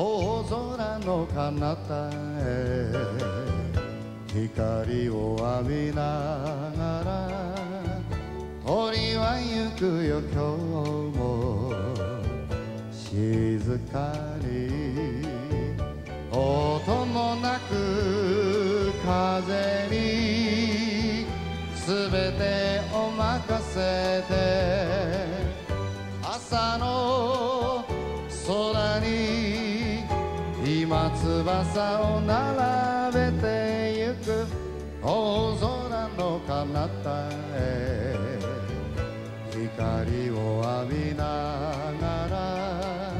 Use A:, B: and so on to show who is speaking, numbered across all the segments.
A: 大空の彼方へ光を浴びながら鳥は行くよ今日も静かに音もなく風に全てを任せて朝の空に今翼を並べてゆく大空の彼方へ。光を浴びながら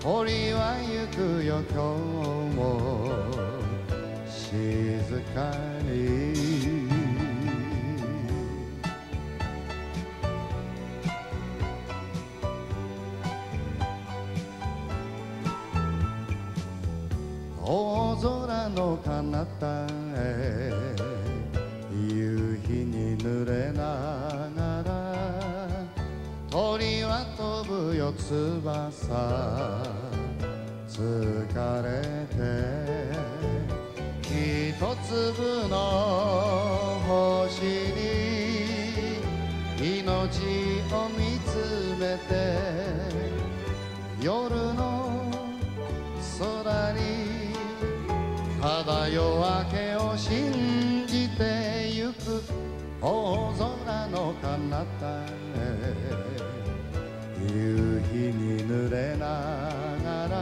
A: 鳥は行くよ今日も。静かに空の彼方へ夕日に濡れながら鳥は飛ぶよ翼疲れて一粒の星に命を見つめて夜の空ただ夜明けを信じてゆく大空の彼方へ。夕日に濡れながら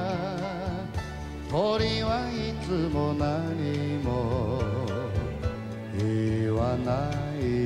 A: 鳥はいつも何も言わない